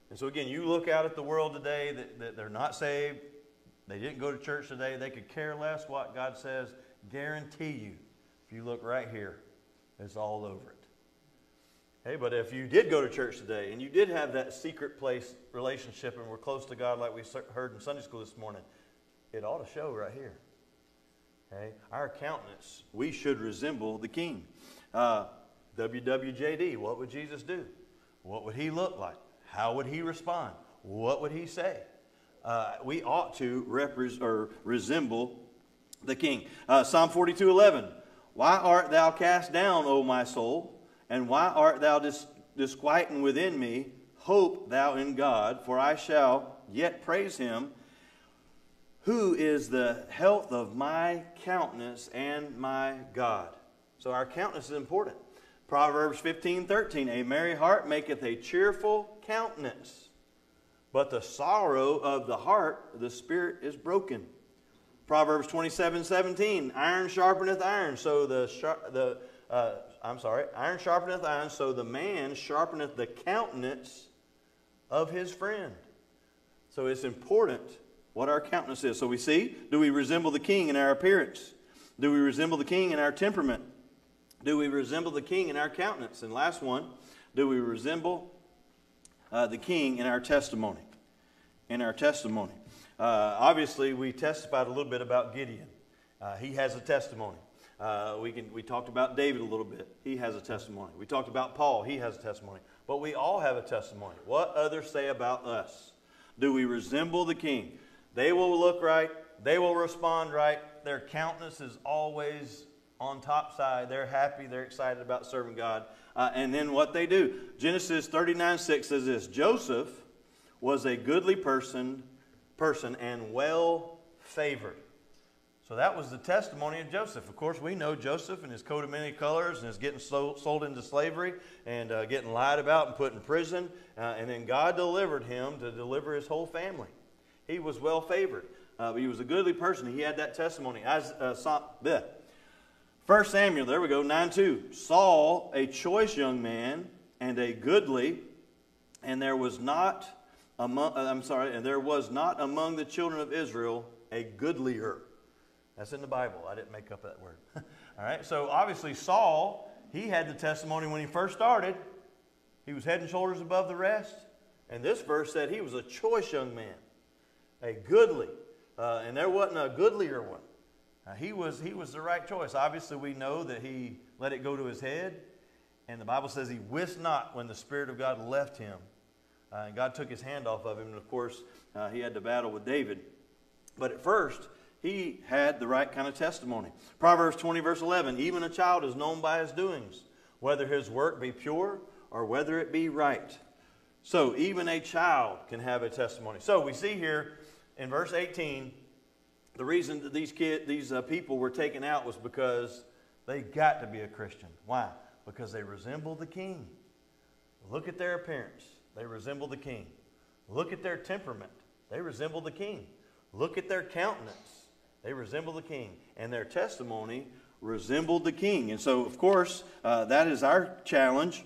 And so again, you look out at the world today that, that they're not saved, they didn't go to church today, they could care less what God says. Guarantee you, if you look right here, it's all over it. Hey, but if you did go to church today and you did have that secret place relationship and were close to God, like we heard in Sunday school this morning, it ought to show right here. Okay, our countenance, we should resemble the King. Uh, WWJD, what would Jesus do? What would he look like? How would he respond? What would he say? Uh, we ought to repres- or resemble the King. Uh, Psalm 42 11. Why art thou cast down, O my soul? And why art thou dis- disquieting within me? Hope thou in God, for I shall yet praise him, who is the health of my countenance and my God. So our countenance is important. Proverbs 15 13. A merry heart maketh a cheerful countenance, but the sorrow of the heart, the spirit is broken. Proverbs 27 17. Iron sharpeneth iron, so the, the uh, I'm sorry, iron sharpeneth iron, so the man sharpeneth the countenance of his friend. So it's important what our countenance is. So we see, do we resemble the king in our appearance? Do we resemble the king in our temperament? Do we resemble the king in our countenance? And last one, do we resemble uh, the king in our testimony? In our testimony. Uh, obviously, we testified a little bit about Gideon. Uh, he has a testimony. Uh, we, can, we talked about David a little bit. He has a testimony. We talked about Paul. He has a testimony. But we all have a testimony. What others say about us? Do we resemble the king? They will look right. They will respond right. Their countenance is always on top side. They're happy. They're excited about serving God. Uh, and then what they do. Genesis 39 6 says this Joseph was a goodly person, person and well favored. So that was the testimony of Joseph. Of course, we know Joseph and his coat of many colors and his getting sold, into slavery and uh, getting lied about and put in prison. Uh, and then God delivered him to deliver his whole family. He was well favored. Uh, but he was a goodly person. He had that testimony. As, uh. 1 Samuel, there we go, 9 2. Saul, a choice young man and a goodly, and there was not among, uh, I'm sorry, and there was not among the children of Israel a goodlier that's in the Bible. I didn't make up that word. <laughs> All right. So obviously, Saul, he had the testimony when he first started. He was head and shoulders above the rest. And this verse said he was a choice young man, a goodly. Uh, and there wasn't a goodlier one. Uh, he, was, he was the right choice. Obviously, we know that he let it go to his head. And the Bible says he wist not when the Spirit of God left him. Uh, and God took his hand off of him. And of course, uh, he had to battle with David. But at first, he had the right kind of testimony. Proverbs 20, verse 11 Even a child is known by his doings, whether his work be pure or whether it be right. So, even a child can have a testimony. So, we see here in verse 18 the reason that these, kid, these uh, people were taken out was because they got to be a Christian. Why? Because they resemble the king. Look at their appearance. They resemble the king. Look at their temperament. They resemble the king. Look at their countenance. They resemble the king, and their testimony resembled the king. And so, of course, uh, that is our challenge,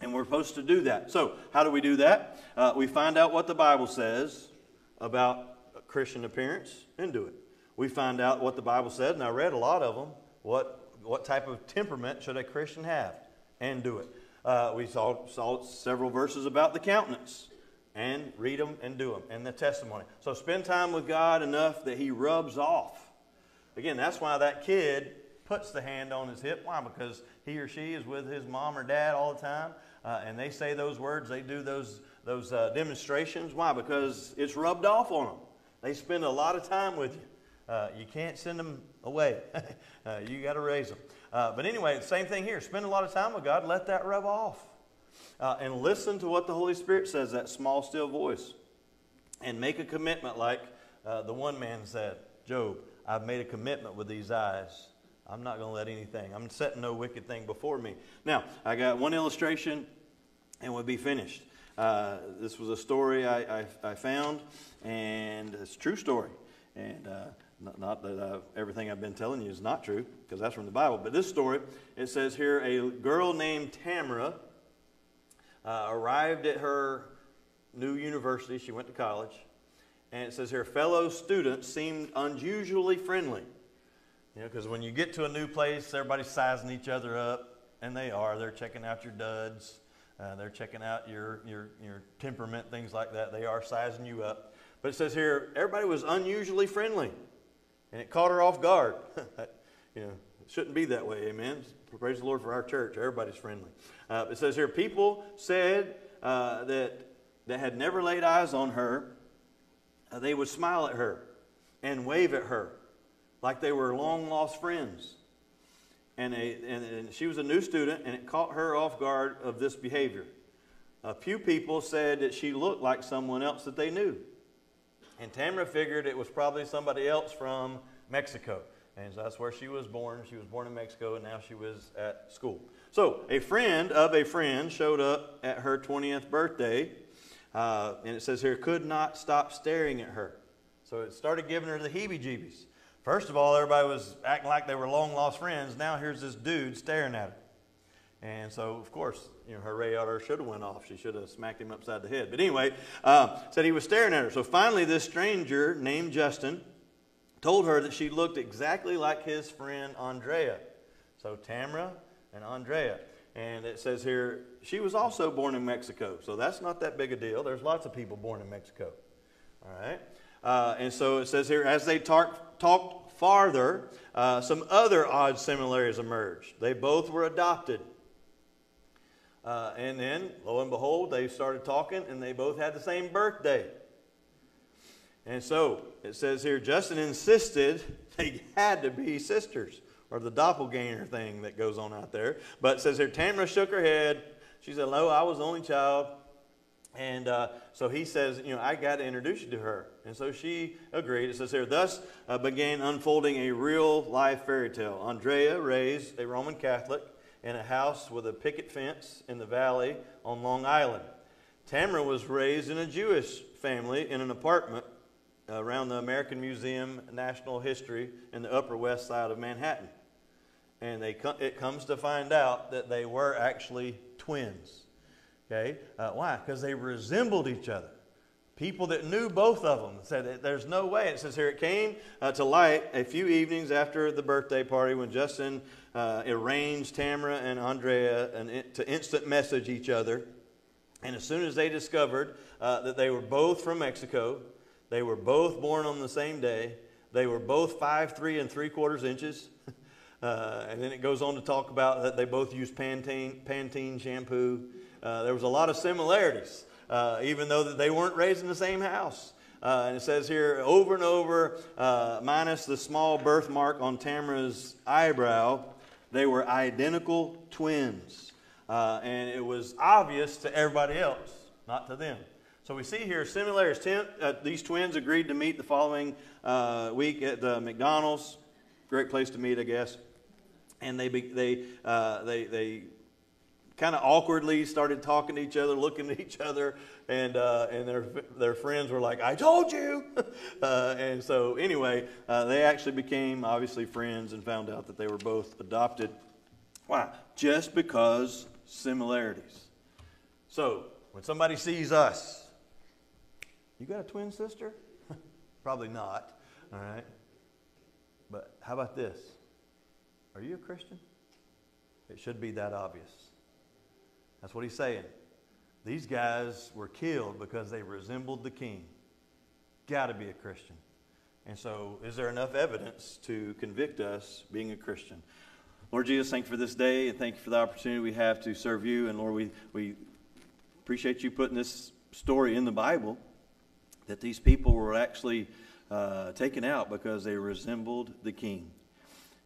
and we're supposed to do that. So, how do we do that? Uh, we find out what the Bible says about Christian appearance and do it. We find out what the Bible said, and I read a lot of them. What, what type of temperament should a Christian have? And do it. Uh, we saw, saw several verses about the countenance and read them and do them and the testimony. So spend time with God enough that He rubs off. Again, that's why that kid puts the hand on his hip. Why? Because he or she is with his mom or dad all the time, uh, and they say those words, they do those, those uh, demonstrations. Why? Because it's rubbed off on them. They spend a lot of time with you. Uh, you can't send them away. <laughs> Uh, you got to raise them. Uh, but anyway, same thing here. Spend a lot of time with God. Let that rub off uh, and listen to what the Holy Spirit says, that small, still voice, and make a commitment like uh, the one man said, Job, I've made a commitment with these eyes. I'm not going to let anything, I'm setting no wicked thing before me. Now, I got one illustration and we'll be finished. Uh, this was a story I, I, I, found, and it's a true story. And uh, not, not, that uh, everything I've been telling you is not true, because that's from the Bible. But this story, it says here a girl named Tamara uh, arrived at her new university. She went to college. And it says here, fellow students seemed unusually friendly. You know, because when you get to a new place, everybody's sizing each other up, and they are. They're checking out your duds. Uh, they're checking out your, your, your temperament, things like that. They are sizing you up. But it says here, everybody was unusually friendly, and it caught her off guard. <laughs> you know, it shouldn't be that way, amen. Praise the Lord for our church. Everybody's friendly. Uh, it says here, people said uh, that that had never laid eyes on her, uh, they would smile at her and wave at her like they were long lost friends. And, a, and, and she was a new student, and it caught her off guard of this behavior. A few people said that she looked like someone else that they knew. And Tamara figured it was probably somebody else from Mexico. And so that's where she was born. She was born in Mexico, and now she was at school. So, a friend of a friend showed up at her 20th birthday, uh, and it says here, could not stop staring at her. So, it started giving her the heebie jeebies. First of all, everybody was acting like they were long lost friends. Now, here's this dude staring at her. And so, of course, you know, her ray radar should have went off. She should have smacked him upside the head. But anyway, uh, said he was staring at her. So finally, this stranger named Justin told her that she looked exactly like his friend Andrea. So Tamara and Andrea. And it says here, she was also born in Mexico. So that's not that big a deal. There's lots of people born in Mexico. All right. Uh, and so it says here, as they talk, talked farther, uh, some other odd similarities emerged. They both were adopted. Uh, and then, lo and behold, they started talking, and they both had the same birthday. And so it says here, Justin insisted <laughs> they had to be sisters, or the doppelganger thing that goes on out there. But it says here, Tamara shook her head. She said, No, I was the only child. And uh, so he says, You know, I got to introduce you to her. And so she agreed. It says here, thus uh, began unfolding a real life fairy tale. Andrea raised a Roman Catholic in a house with a picket fence in the valley on Long Island. Tamara was raised in a Jewish family in an apartment around the American Museum National History in the Upper West Side of Manhattan. And they, it comes to find out that they were actually twins. Okay? Uh, why? Because they resembled each other. People that knew both of them said there's no way. It says here it came uh, to light a few evenings after the birthday party when Justin uh, arranged Tamara and Andrea an, to instant message each other. And as soon as they discovered uh, that they were both from Mexico, they were both born on the same day, they were both five three and three quarters inches. <laughs> Uh, and then it goes on to talk about that they both used Pantene, Pantene shampoo. Uh, there was a lot of similarities uh, even though that they weren't raised in the same house. Uh, and it says here over and over, uh, minus the small birthmark on Tamara's eyebrow, they were identical twins. Uh, and it was obvious to everybody else, not to them. So we see here similarities. Ten, uh, these twins agreed to meet the following uh, week at the McDonald's. Great place to meet, I guess. And they, they, they, they kind of awkwardly started talking to each other, looking at each other, and uh, and their their friends were like, "I told you," <laughs> uh, and so anyway, uh, they actually became obviously friends and found out that they were both adopted. Why? Just because similarities. So when somebody sees us, you got a twin sister? <laughs> Probably not. All right. But how about this? Are you a Christian? It should be that obvious. That's what he's saying. These guys were killed because they resembled the king. Got to be a Christian. And so, is there enough evidence to convict us being a Christian? Lord Jesus, thank you for this day and thank you for the opportunity we have to serve you. And Lord, we, we appreciate you putting this story in the Bible that these people were actually uh, taken out because they resembled the king.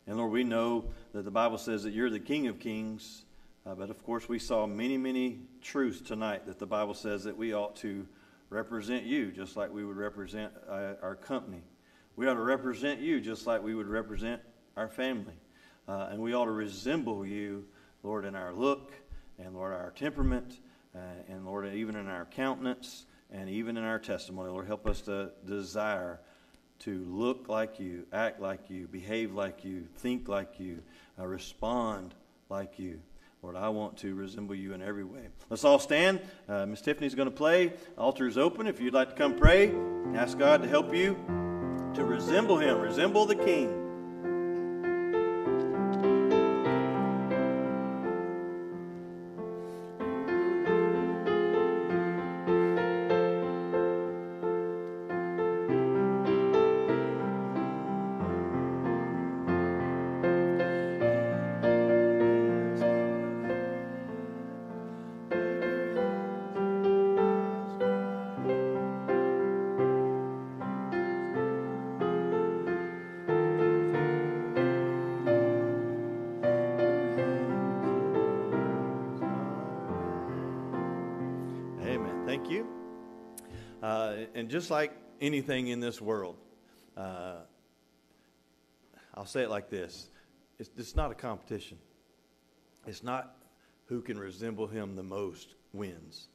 And Lord, we know that the Bible says that you're the King of Kings uh, but of course, we saw many, many truths tonight that the Bible says that we ought to represent you just like we would represent uh, our company. We ought to represent you just like we would represent our family. Uh, and we ought to resemble you, Lord, in our look and, Lord, our temperament uh, and, Lord, even in our countenance and even in our testimony. Lord, help us to desire to look like you, act like you, behave like you, think like you, uh, respond like you. Lord, I want to resemble you in every way. Let's all stand. Uh, Miss Tiffany's going to play. Altar is open. If you'd like to come pray, ask God to help you to resemble Him, resemble the King. And just like anything in this world, uh, I'll say it like this it's, it's not a competition. It's not who can resemble him the most wins.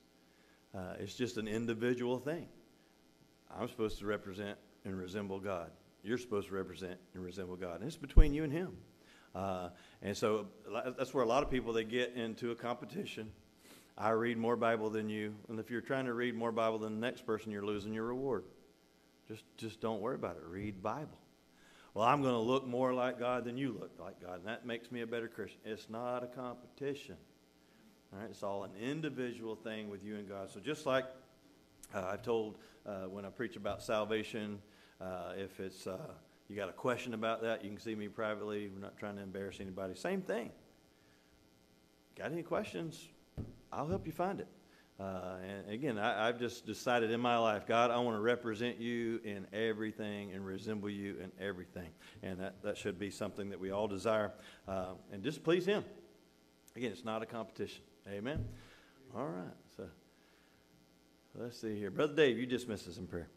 Uh, it's just an individual thing. I'm supposed to represent and resemble God. You're supposed to represent and resemble God. And it's between you and him. Uh, and so that's where a lot of people they get into a competition I read more Bible than you. And if you're trying to read more Bible than the next person, you're losing your reward. Just, just don't worry about it. Read Bible. Well, I'm going to look more like God than you look like God, and that makes me a better Christian. It's not a competition. All right, it's all an individual thing with you and God. So just like Uh, I've told uh, when I preach about salvation, uh, if it's uh, you got a question about that, you can see me privately. We're not trying to embarrass anybody. Same thing. Got any questions? I'll help you find it. Uh, and again, I, I've just decided in my life, God, I want to represent you in everything and resemble you in everything. And that, that should be something that we all desire. Uh, and just please Him. Again, it's not a competition. Amen. All right. So let's see here. Brother Dave, you dismiss us in prayer.